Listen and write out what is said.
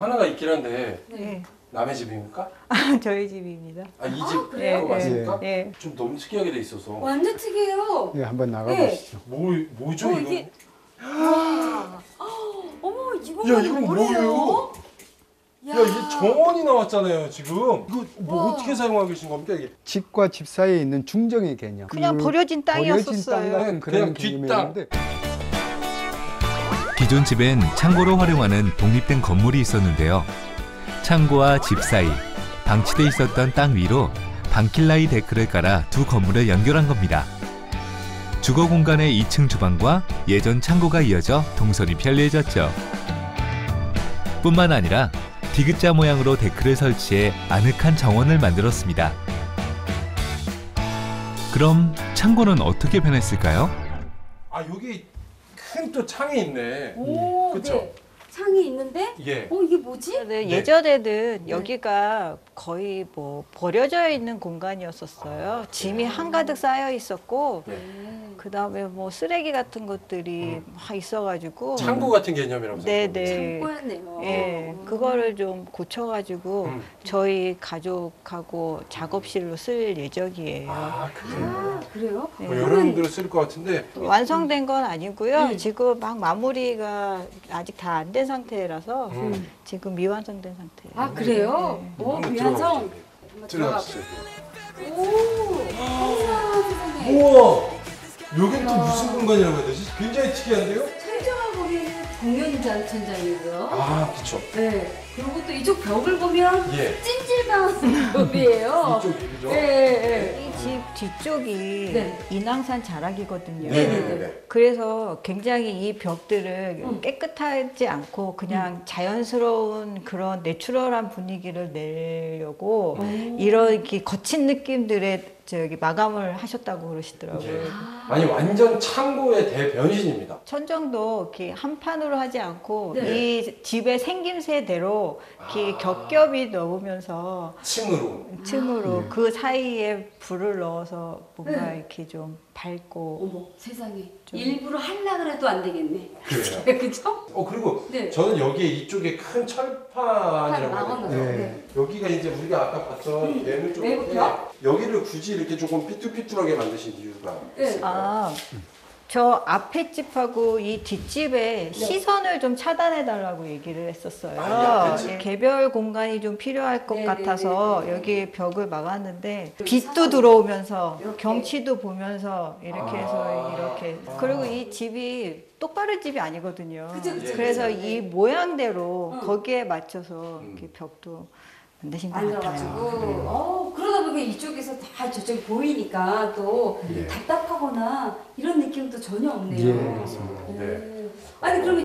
하나가 있긴 한데 네. 남의 집입니까? 저희 집입니다. 아 이집 예, 그거 맞습니까? 예. 좀 너무 특이하게 돼 있어서 완전 특이해요. 예, 한번 나가보시죠. 뭐 뭐죠 어, 이거? 이게- 와. 어머 이거 야 이건 뭐예요? 야 이게 정원이 나왔잖아요 지금. 이거 뭐 와. 어떻게 사용하고 계신 겁니까 이게? 집과 집 사이에 있는 중정의 개념. 그냥 그 버려진 버려진 땅이었었어요. 땅 같은 그냥 그런 뒷땅. 개념이었는데 집엔 창고로 활용하는 독립된 건물이 있었는데요. 창고와 집 사이, 방치돼 있었던 땅 위로 방킬라이 데크를 깔아 두 건물을 연결한 겁니다. 주거 공간의 2층 주방과 예전 창고가 이어져 동선이 편리해졌죠. 뿐만 아니라 디귿자 모양으로 데크를 설치해 아늑한 정원을 만들었습니다. 그럼 창고는 어떻게 변했을까요? 아 여기 큰 또 창이 있네. 오, 그쵸? 네. 창이 있는데, 예. 어 이게 뭐지? 네, 네. 예전에는 여기가 거의 뭐 버려져 있는 공간이었었어요. 짐이 한가득 쌓여 있었고 네. 그 다음에 뭐 쓰레기 같은 것들이 막 있어가지고 창고 같은 개념이라고 네네. 창고였네요. 예, 그거를 좀 고쳐가지고 음. 저희 가족하고 작업실로 쓸 예정이에요. 아 그래요? 아 그래요? 네. 뭐 여러분들은 쓸 것 같은데 완성된 건 아니고요. 음. 지금 막 마무리가 아직 다 안 된 상태라서 음. 지금 미완성된 상태예요. 아 그래요? 네. 오 한번 미완성. 들어가시죠. 한번 들어가. 오. 우와 여긴 또 야. 무슨 공간이라고 해야 되지? 굉장히 특이한데요? 천장을 보면 공연장 천장이고요. 아 그쵸. 네. 그리고 또 이쪽 벽을 보면 예. 찜질방 벽이에요. 이쪽 일이죠? 네, 네. 이집 뒤쪽이 네. 인왕산 자락이거든요. 네네네. 그래서 굉장히 이 벽들을 음. 깨끗하지 않고 그냥 자연스러운 그런 내추럴한 분위기를 내려고 오. 이렇게 거친 느낌들의 저기 마감을 하셨다고 그러시더라고요. 예. 아니 완전 창고의 대변신입니다. 천정도 이렇게 한 판으로 하지 않고 네. 이 집의 생김새대로 이렇게 아. 겹겹이 넣으면서 층으로. 층으로 네. 그 사이에 불을 넣어서 뭔가 네. 이렇게 좀 밝고 어머 세상에 좀- 일부러 할라 그래도 안 되겠네. 그래요. 그죠? 어 그리고 네. 저는 여기에 이쪽에 큰 철판이라고 막아놨어요. 될까요? 네. 여기가 이제 우리가 아까 봤던 예물 쪽 외부 벽? 여기를 굳이 이렇게 조금 삐뚤삐뚤하게 만드신 이유가 네. 있을까요? 아, 저 앞에 집하고 이 뒷집에 시선을 좀 차단해 달라고 얘기를 했었어요. 네. 아, 이 앞에 집? 예, 개별 공간이 좀 필요할 것 네, 같아서 네, 네, 네. 여기 벽을 막았는데 빛도 들어오면서 이렇게. 경치도 보면서 이렇게 해서 아. 이렇게 그리고 이 집이 똑바른 집이 아니거든요. 그쵸, 그쵸, 그래서 그쵸. 이 모양대로 응. 거기에 맞춰서 음. 이렇게 벽도 만드신 것 만들어가지고 같아요. 어 그러다 보니까 이쪽에서 다 저쪽이 보이니까 또 예. 답답하거나 이런 느낌도 전혀 없네요. 예, 맞습니다. 네. 아니 그럼